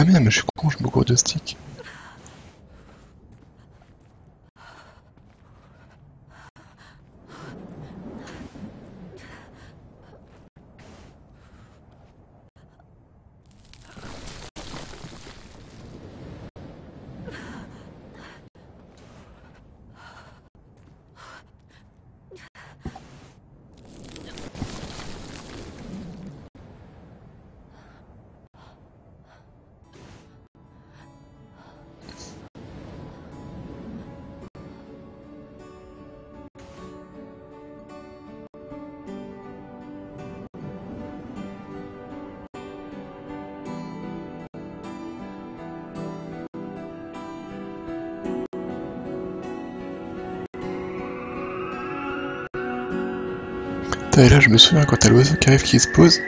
Ah merde, mais je suis con, je me cours de stick. Et là, je me souviens quand t'as l'oiseau qui arrive qui se pose,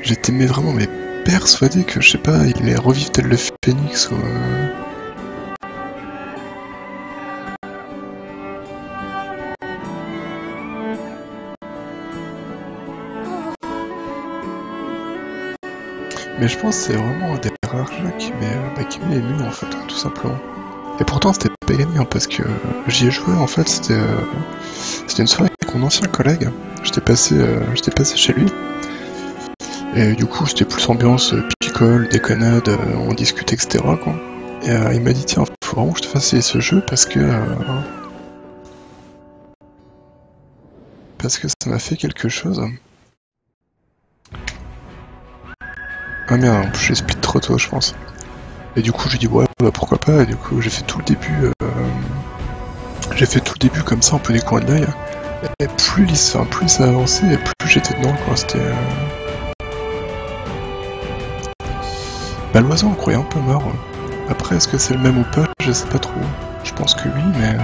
j'étais vraiment mais persuadé que je sais pas, il allait revivre tel le phénix ou. euh, Mais je pense que c'est vraiment un des rares jeux qui m'est bah, qui m'est ému en fait, hein, tout simplement. Et pourtant c'était pas gagné hein, parce que euh, j'y ai joué en fait, c'était euh, une soirée ancien collègue. J'étais passé euh, passé chez lui. Et du coup c'était plus ambiance euh, picole, déconnade, euh, on discute etc quoi. Et il m'a dit tiens faut vraiment que je te fasse ce jeu parce que parce que ça m'a fait quelque chose. Ah merde, j'ai split trop tôt, je pense. Et du coup, j'ai dit ouais, bah pourquoi pas. Et du coup, j'ai fait tout le début. euh, J'ai fait tout le début comme ça, un peu des coins de l'œil. Et plus, enfin, plus ça avançait, et plus j'étais dedans, quoi. C'était. euh, Bah, l'oiseau, on croyait un peu mort. Après, est-ce que c'est le même ou pas? Je sais pas trop. Je pense que oui, mais.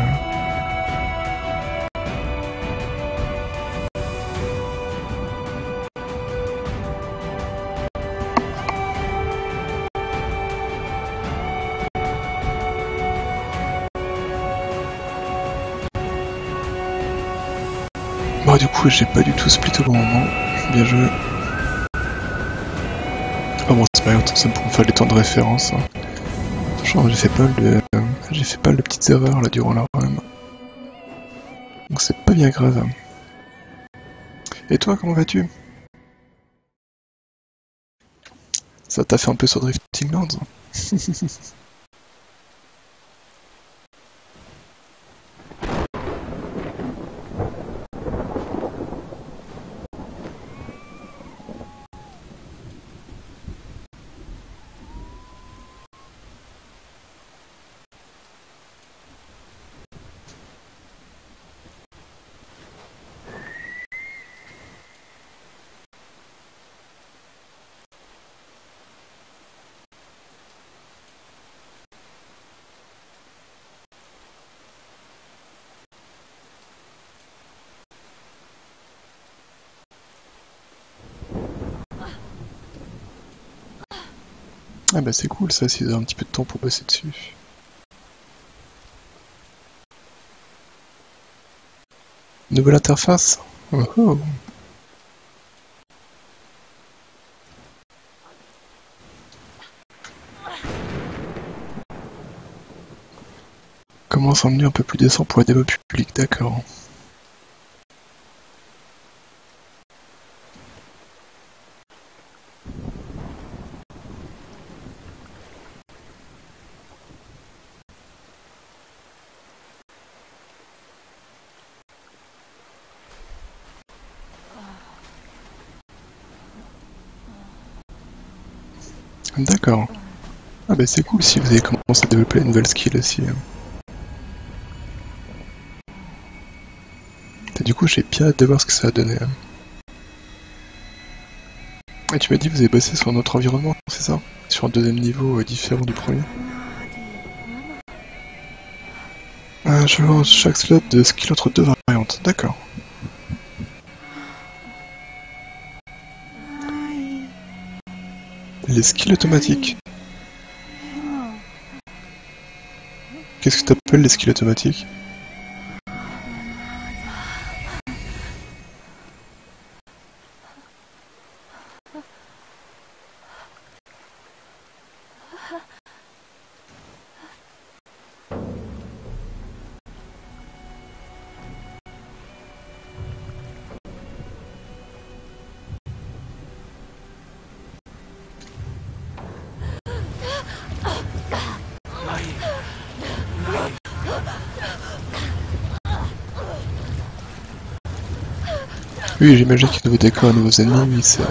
J'ai pas du tout split au bon moment. Bien joué. Ah bon, c'est pas grave, ça me faire les temps de référence. hein. J'ai fait pas de, j'ai fait pas de petites erreurs là durant la run. Donc c'est pas bien grave. Et toi, comment vas-tu? Ça t'a fait un peu sur Drifting Lands Ah bah c'est cool ça, s'ils ont un petit peu de temps pour bosser dessus. Nouvelle interface? Oh oh Comment un peu plus décent pour les débats publics, d'accord. D'accord. Ah bah c'est cool si vous avez commencé à développer une nouvelle skill aussi. hein. Du coup j'ai bien hâte de voir ce que ça va donner. hein. Et tu m'as dit que vous avez bossé sur un autre environnement, c'est ça? Sur un deuxième niveau euh, différent du premier? Ah, je lance chaque slot de skill entre deux variantes, d'accord. Skills automatiques. Qu'est-ce que t'appelles les skills automatiques? Oui, j'imagine qu'il y a de nouveaux ennemis, oui, c'est...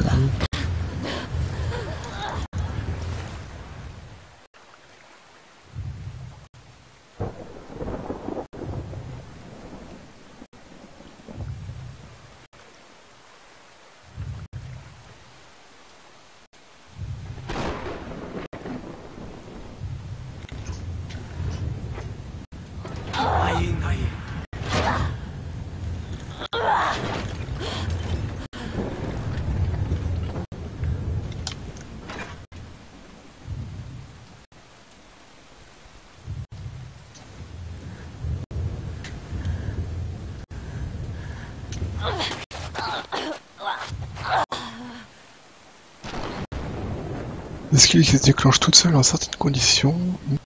qui se déclenchent toutes seules en certaines conditions,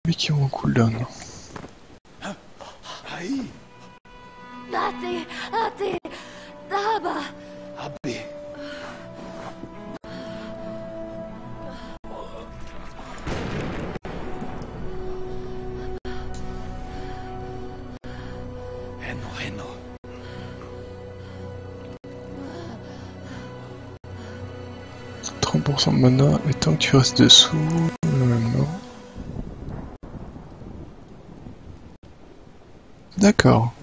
mais qui ont un cooldown. 30% de mana, et tant que tu restes dessous... euh. D'accord.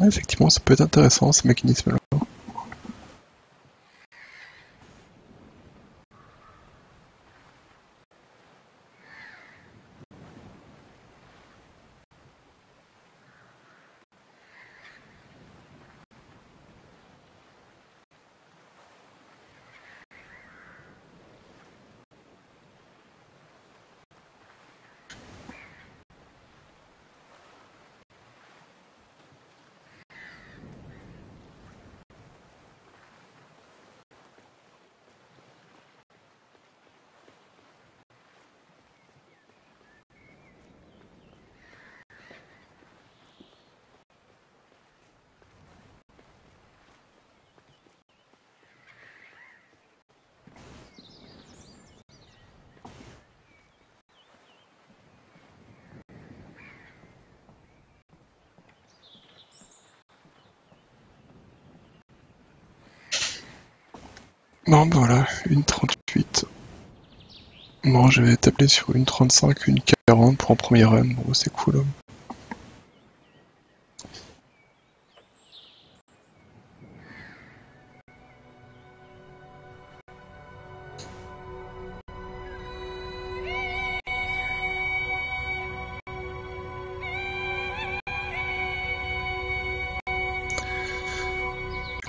Effectivement, ça peut être intéressant ce mécanisme-là. Non, ben voilà, une 38. Bon, je vais tablé sur une 35, une 40 pour un premier run. Bon, c'est cool. Hein.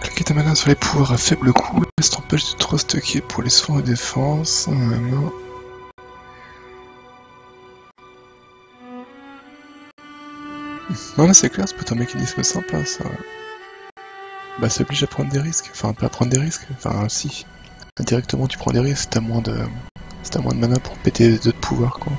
Cliquez ta main sur les pouvoirs à faible coût ça t'empêche de trop stocker pour les soins et défense. Nanana. Non mais c'est clair, c'est peut être un mécanisme sympa ça. Bah ça oblige à prendre des risques, enfin pas à prendre des risques, enfin si. Indirectement tu prends des risques, t'as moins de. t'as moins de mana pour péter les autres pouvoirs quoi.